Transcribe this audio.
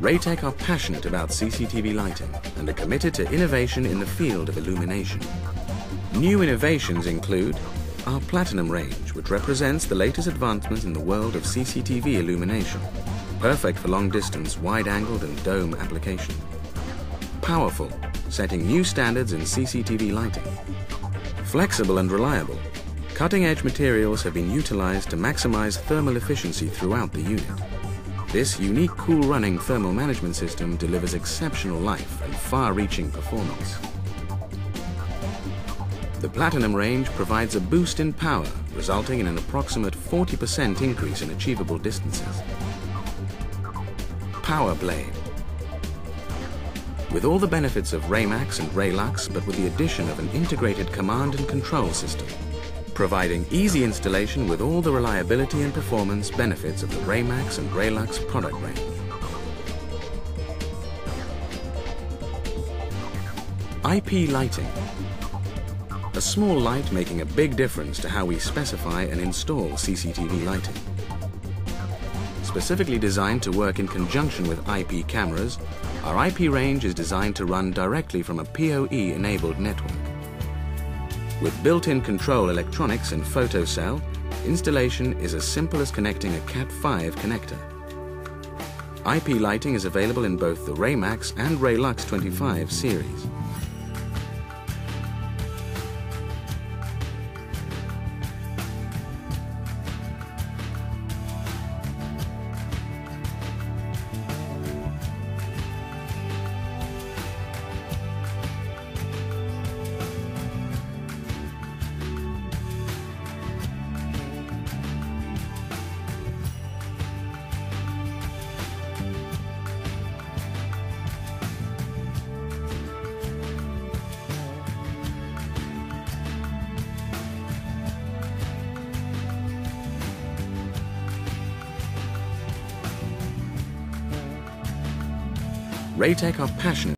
Raytec are passionate about CCTV lighting and are committed to innovation in the field of illumination. New innovations include our Platinum range, which represents the latest advancements in the world of CCTV illumination, perfect for long-distance, wide-angled and dome application. Powerful, setting new standards in CCTV lighting. Flexible and reliable, cutting-edge materials have been utilized to maximize thermal efficiency throughout the unit. This unique cool running thermal management system delivers exceptional life and far-reaching performance. The Platinum range provides a boost in power, resulting in an approximate 40% increase in achievable distances. PowerBlade. With all the benefits of Raymax and Raylux, but with the addition of an integrated command and control system, providing easy installation with all the reliability and performance benefits of the Raymax and Raylux product range. IP lighting. A small light making a big difference to how we specify and install CCTV lighting. Specifically designed to work in conjunction with IP cameras, our IP range is designed to run directly from a PoE-enabled network. With built-in control electronics and photocell, installation is as simple as connecting a Cat5 connector. IP lighting is available in both the Raymax and Raylux 25 series. Raytec are passionate